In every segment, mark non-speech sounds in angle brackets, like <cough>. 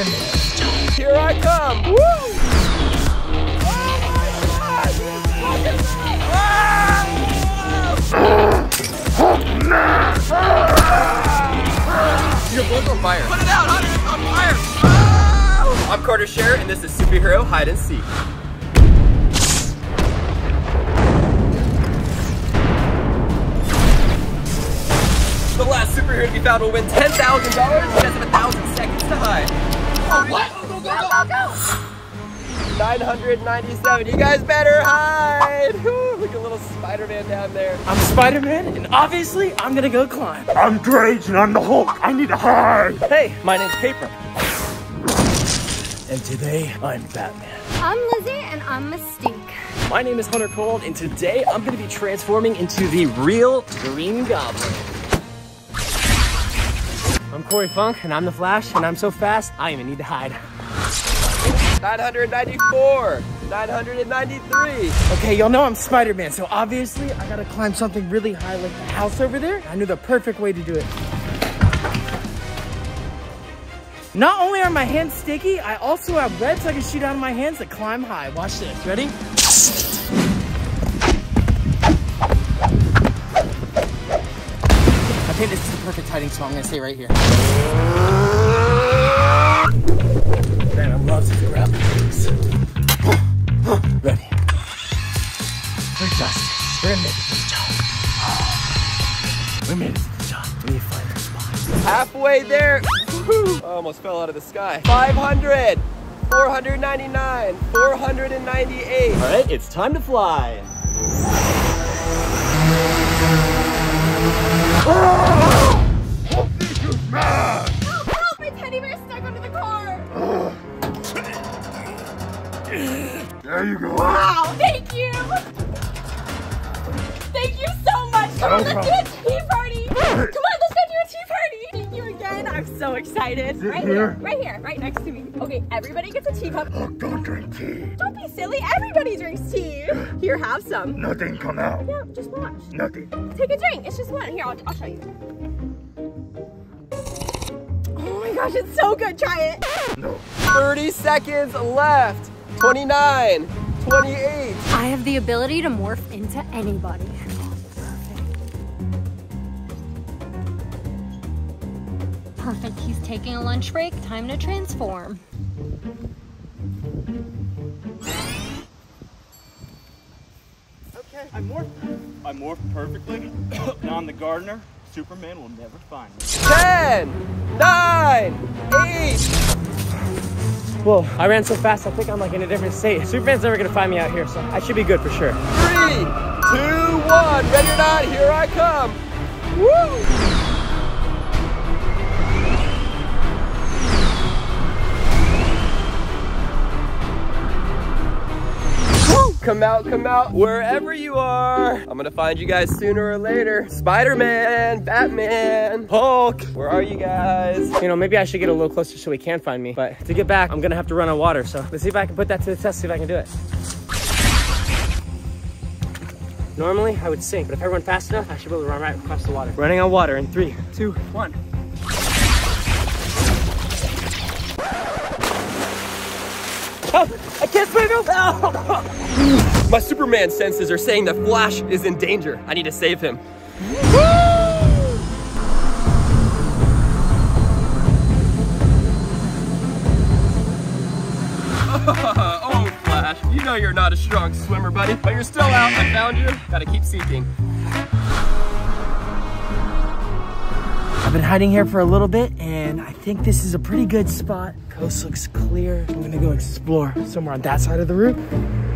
Here I come. Woo! Oh, You're both on fire. Put it out, Hunter! It's on fire! I'm Carter Sharer, and this is Superhero Hide and Seek. The last superhero to be found will win $10,000 and has a thousand seconds to hide. Oh, what? Go, go, go, go! 997. You guys better hide. Whew, look at little Spider-Man down there. I'm Spider-Man, and obviously I'm gonna go climb. I'm Drage and I'm the Hulk. I need to hide. Hey, my name's Paper. And today, I'm Batman. I'm Lizzy and I'm Mystique. My name is Hunter Kowald, and today I'm gonna be transforming into the real Green Goblin. I'm Corey Funk, and I'm the Flash, and I'm so fast, I even need to hide. 994. 993. Okay, y'all know I'm Spider-Man, so obviously I gotta climb something really high like the house over there. I knew the perfect way to do it. Not only are my hands sticky, I also have webs I can shoot out of my hands that climb high. Watch this, ready? I think this is the perfect hiding spot. I'm gonna stay right here. Man, I love this grappling hooks. Ready. We're justice. We're gonna make it to the top. We made it to the top. We need to find our spot. Halfway there. Woo, I almost fell out of the sky. 500. 499. 498. All right, it's time to fly. There you go. Wow, thank you! Thank you so much! Come on, let's do a tea party! Again, I'm so excited. Sit right here. right here, right next to me. Okay, everybody gets a teacup. <gasps> Oh, Don't drink tea. Don't be silly, everybody drinks tea. <sighs> Here, have some. Nothing come out. Yeah, just watch. Nothing. Take a drink, it's just one. Here, I'll, I'll show you. Oh my gosh, it's so good, try it. No. 30 seconds left. 29. 28. I have the ability to morph into anybody. Perfect. He's taking a lunch break. Time to transform. Okay, I morphed. I morphed perfectly. <coughs> now I'm the gardener. Superman will never find me. 10. 9. 8. Whoa, I ran so fast, I think I'm like in a different state. Superman's never gonna find me out here, so I should be good for sure. 3. 2. 1. Ready or not, here I come. Woo! Come out, come out, wherever you are. I'm gonna find you guys sooner or later. Spider-Man, Batman, Hulk, where are you guys? You know, maybe I should get a little closer so he can find me. But to get back, I'm gonna have to run on water. So let's see if I can put that to the test, see if I can do it. Normally, I would sink, but if I run fast enough, I should be able to run right across the water. Running on water in three, two, one. I can't swim! Oh. <laughs> My Superman senses are saying that Flash is in danger. I need to save him. <laughs> oh, Flash, you know you're not a strong swimmer, buddy, but you're still out. I found you. Gotta keep seeking. I've been hiding here for a little bit, and I think this is a pretty good spot. Coast looks clear. I'm gonna go explore somewhere on that side of the roof.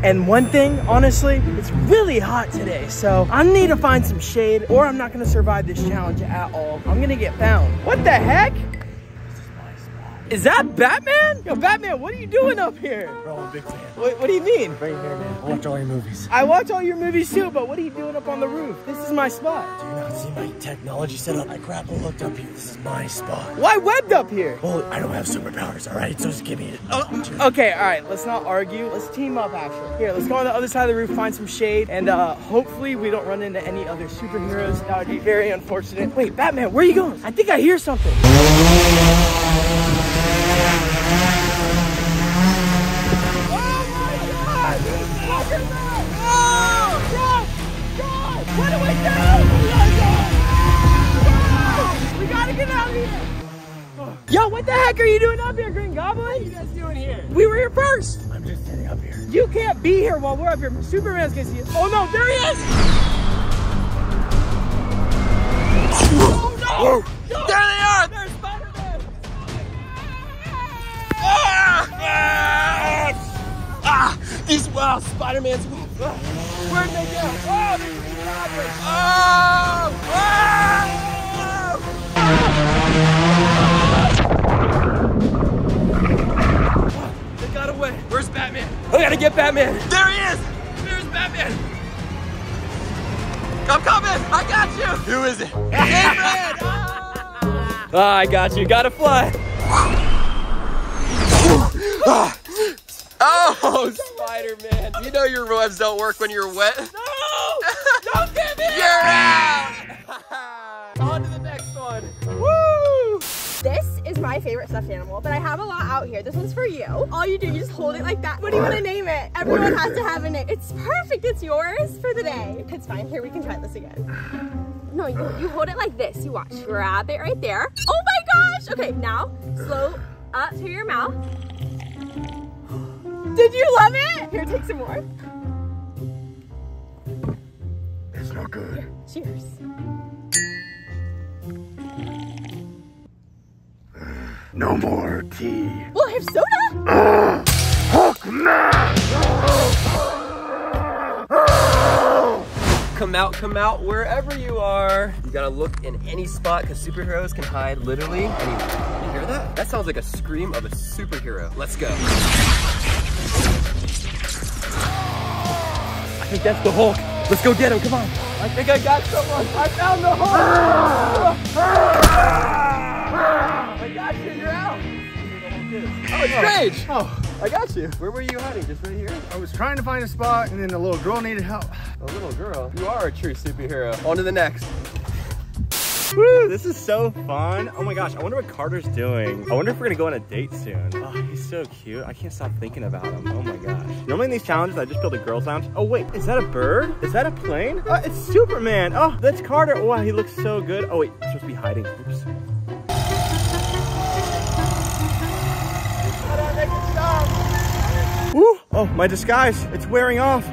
And one thing, honestly, it's really hot today, so I need to find some shade, or I'm not gonna survive this challenge at all. I'm gonna get found. What the heck? Is that Batman? Yo, Batman, what are you doing up here? Bro, I'm a big fan. What, what do you mean? Right here, man. I watch all your movies. I watch all your movies too, but what are you doing up on the roof? This is my spot. Do you not see my technology setup? I grapple hooked up here. This is my spot. Why webbed up here? Well, I don't have superpowers, all right? So just give me it. Okay, all right, let's not argue. Let's team up, actually. Here, let's go on the other side of the roof, find some shade, and uh, hopefully we don't run into any other superheroes. That would be very unfortunate. Wait, Batman, where are you going? I think I hear something. Yo, what the heck are you doing up here, Green Goblin? What are you guys doing here? We were here first. I'm just sitting up here. You can't be here while we're up here. Superman's gonna see us. Oh no, there he is! Oh no! Whoa. Yo. These wow, Spider-Man's. Where'd they go? Oh, Goblin! Oh! Ah! They got away. Where's Batman? I gotta get Batman. There he is. There's Batman. I'm coming. I got you. Who is it? David. Ah, I got you. Gotta fly. <sighs> Ah. Oh, Spider-Man. You know your webs don't work when you're wet. No! Don't get me! <laughs> You're out. On to the next one. Woo! This is my favorite stuffed animal, but I have a lot out here. This one's for you. All you do, you just hold it like that. What do you want to name it? Everyone has to have a name. It's perfect. It's yours for the day. It's fine. Here, we can try this again. No, you, you hold it like this. You watch. Grab it right there. Oh my gosh. Okay, now slow up to your mouth. Did you love it? Here, take some more. It's not good. Cheers. <sighs> No more tea. We'll have soda. <sighs> Come out, come out, wherever you are. You gotta look in any spot because superheroes can hide literally anywhere. You hear that? That sounds like a scream of a superhero. Let's go. I think that's the Hulk. Let's go get him, come on. I think I got someone. I found the Hulk. I got you, you're out. Oh, it's Drage. Oh, I got you. Where were you hiding? Just right here? I was trying to find a spot and then a little girl needed help. A little girl. You are a true superhero. On to the next. Woo, this is so fun. Oh my gosh, I wonder what Carter's doing. I wonder if we're gonna go on a date soon. Oh, he's so cute. I can't stop thinking about him. Oh my gosh. Normally in these challenges, I just build a girls lounge. Oh wait, is that a bird? Is that a plane? Oh, it's Superman. Oh, that's Carter. Wow, he looks so good. Oh wait, I'm supposed to be hiding. Oops. Woo! Oh, my disguise. It's wearing off.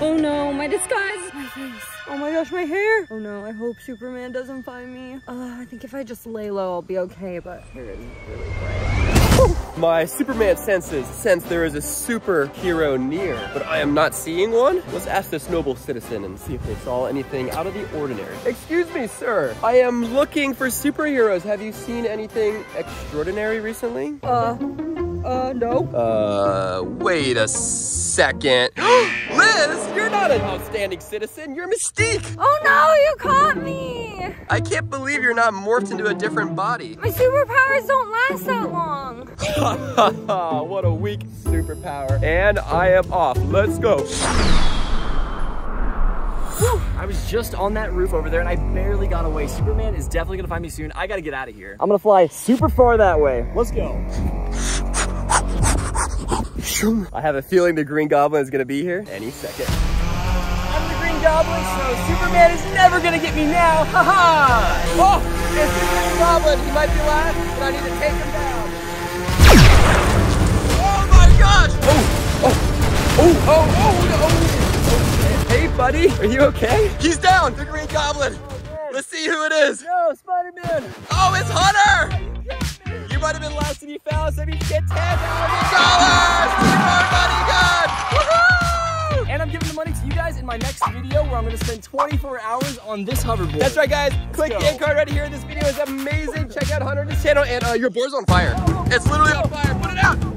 Oh no, my disguise is my face. Oh my gosh, my hair. Oh no, I hope Superman doesn't find me. Uh, I think if I just lay low, I'll be okay, but here is really bright. My Superman senses sense there is a superhero near, but I am not seeing one. Let's ask this noble citizen and see if they saw anything out of the ordinary. Excuse me, sir. I am looking for superheroes. Have you seen anything extraordinary recently? Uh, uh, no. Uh, wait a second. <gasps> Liz, you're not an outstanding citizen. You're Mystique. Oh no, you caught me! I can't believe you're not morphed into a different body. My superpowers don't last that long. <laughs> <laughs> what a weak superpower. And I am off. Let's go. I was just on that roof over there and I barely got away. Superman is definitely gonna find me soon. I gotta get out of here. I'm gonna fly super far that way. Let's go. I have a feeling the Green Goblin is gonna be here any second. I'm the Green Goblin, so Superman is never gonna get me now. Ha ha! Oh, it's the Green Goblin. He might be last, but I need to take him down. Oh my gosh! Oh, oh, oh, oh, oh, no. Hey, buddy, are you okay? He's down, the Green Goblin. Oh, Let's see who it is. No, Spider-Man. Oh, it's Hunter! You might have been last and you found us, so you get $10! My next video where I'm gonna spend 24 hours on this hoverboard. That's right, guys. Click go. the end card right here. This video is amazing. Check out Hunter's channel, and uh, your board's on fire. It's literally on fire. Put it out.